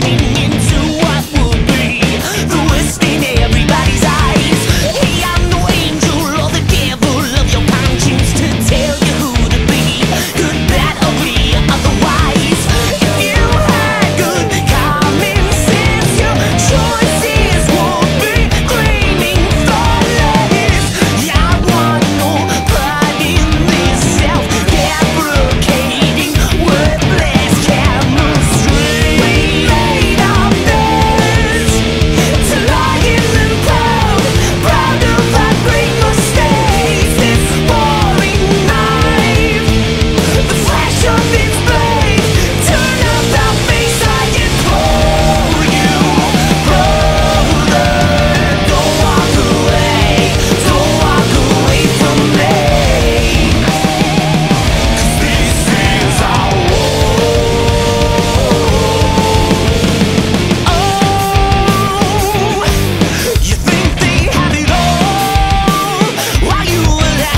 You.